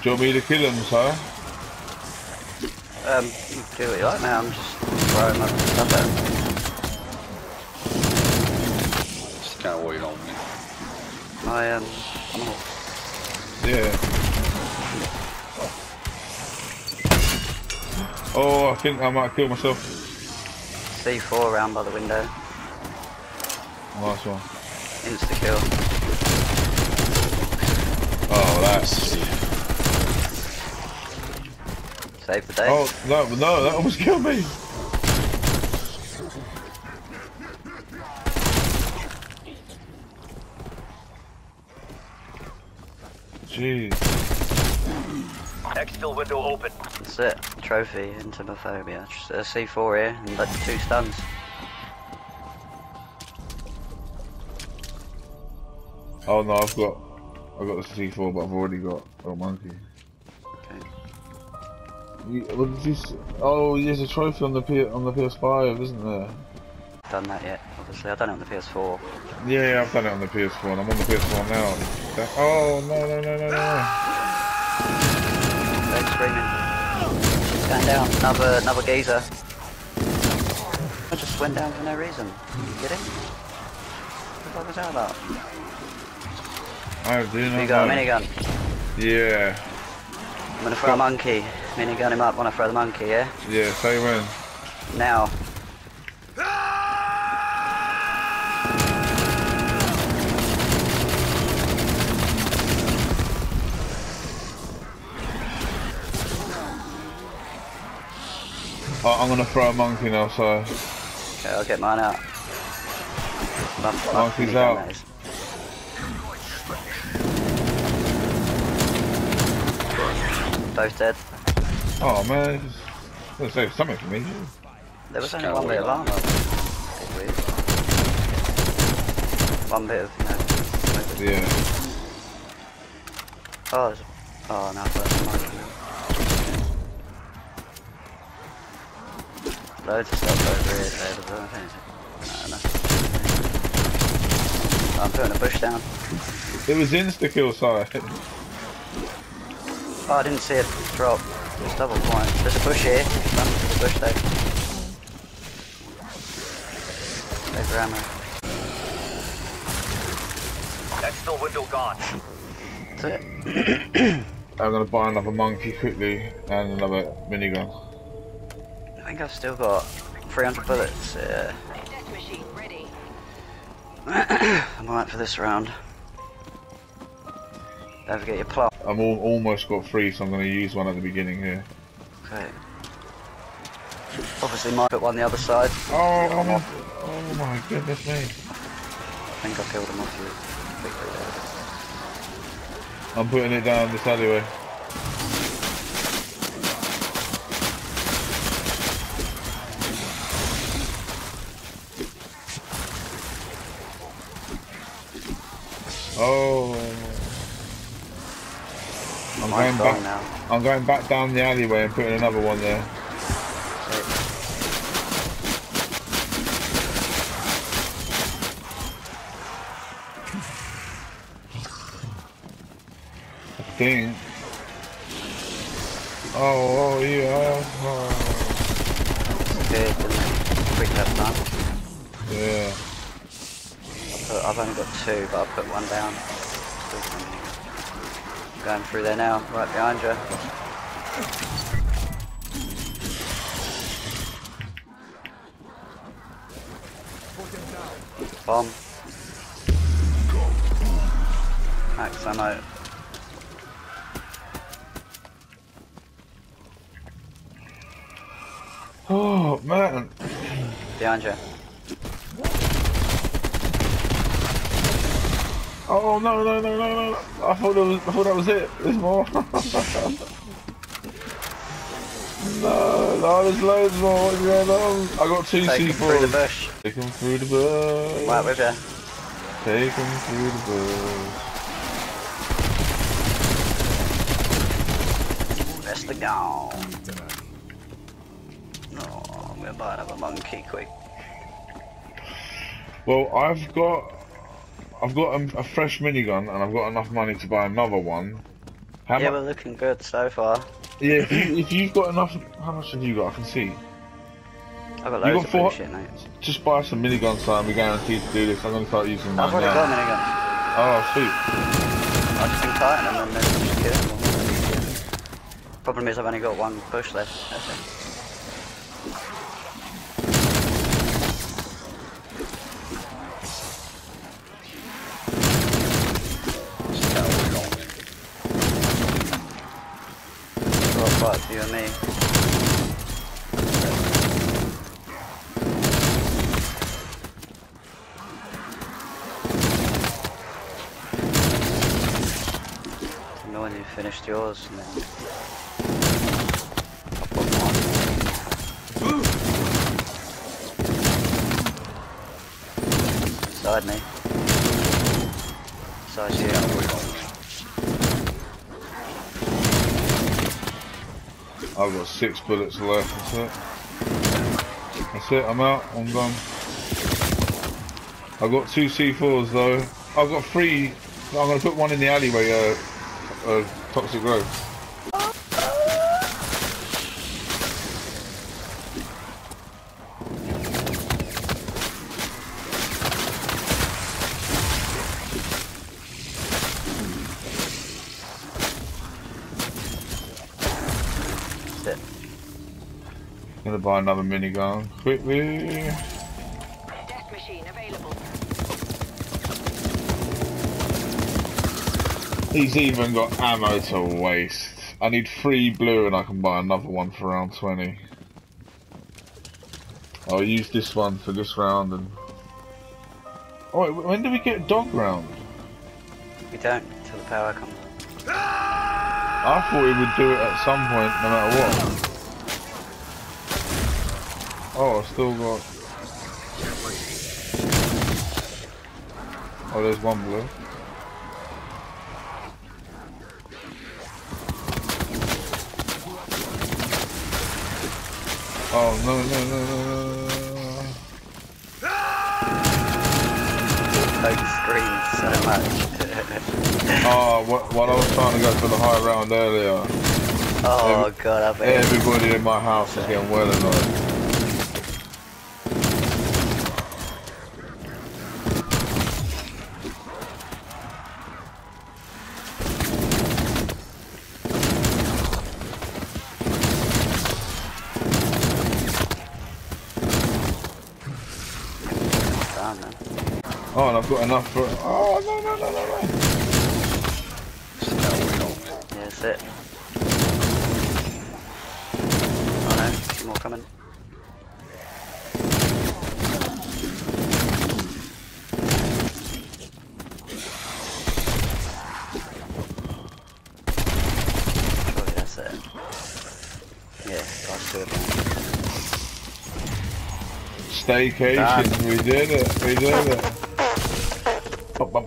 Do you want me to kill him, sir? Um, you do what you like now, I'm just throwing my stuff at him. Just kind of wait on me. I, um, I'm off. Yeah. Oh, I think I might kill myself. C4 around by the window. Last one. Insta kill. Oh, that's. Save the day. Oh, no, no, that almost killed me. Jeez. Exfil window open. That's it. Trophy, intimaphobia. Just a C4 here and like two stuns. Oh no, I've got, I've got the C4, but I've already got a monkey. You, what did you Oh, there's a trophy on the P on the PS5, isn't there? Done that yet, obviously. I've done it on the PS4. Yeah, I've done it on the PS4, and I'm on the PS4 now. That- oh no no no no no! Don't screaming. Down. Another, another geezer. I just went down for no reason. you kidding? What the fuck was that about? I do not You got a minigun. Yeah, I'm gonna throw a monkey. Minigun him up when I throw the monkey, yeah? yeah. Say when. Now. Oh, I'm gonna throw a monkey now, so Okay, I'll get mine out. Monkey's out. Both dead. Oh man, it's it's gonna save something for me. There was only one bit of armor. One bit of, you know. Yeah. Oh, there's. Oh, no, that's a. Loads of stuff over here, David. I don't think it's- No, no. I'm putting a bush down. It was insta kill side. Oh, I didn't see it drop. It's double point. There's a bush here. Run to the bush though. Take your ammo. Exfil window gone. That's it. I'm gonna buy another monkey quickly and another minigun. I think I've still got 300 bullets. Yeah. Death machine ready. I'm alright for this round. Don't forget your plot. I'm all, almost got three, so I'm gonna use one at the beginning here. Okay. Obviously, might put one the other side. Oh, I'm off. Oh my goodness me. I think I killed him off you. I'm putting it down this alleyway. Oh. I'm going back. now. I'm going back down the alleyway and putting another one there. I think. Oh, oh yeah. Oh, oh. Good. Quick that time. yeah. I've only got two, but I'll put one down. Going through there now, right behind you. Bomb. Max ammo. Oh man. Behind you. Oh, oh no no no no no! I thought that was I thought that was it. There's more. no, no, there's loads more. What's going on? I got two Take him through the bush. Take them through the bush. Right with you. Take them through the bush. Best of gone. No, I'm gonna buy another monkey quick. Well, I've got I've got a, a fresh minigun and I've got enough money to buy another one. How Yeah, we're looking good so far. yeah, if, you, if you've got enough, how much have you got? I can see. I've got You loads got of shit, mate. Just buy some minigun time. We're guaranteed to do this. I'm gonna start using mine I've already now. got a minigun. Oh, sweet. I've just been them and then just killing them. Problem is I've only got one push left. That's it. Got quite a few of me. Know when you finished yours and then I've got one. Side me. Side you. I've got six bullets left. That's it. That's it. I'm out. I'm done. I've got two C4s though. I've got three. I'm gonna put one in the alleyway. Uh, uh toxic growth. Gonna buy another minigun quickly. Death machine available. He's even got ammo to waste. I need three blue and I can buy another one for round 20. I'll use this one for this round and... Oh wait, when do we get a dog round? We don't until the power comes. I thought we would do it at some point, no matter what. Oh, I still got... Oh, there's one blue. Oh, no, no, no, no, no, scream so much. Oh, what, what I was trying to go for the high round earlier. oh god, I bet. Everybody in my house is getting well annoyed. Damn, man. Oh, and I've got enough for. Oh, no, no, no, no, no. Yeah, that's it. Oh no, some more coming. Surely that's it. Yeah, last two of them. Staycation, we did it, we did it.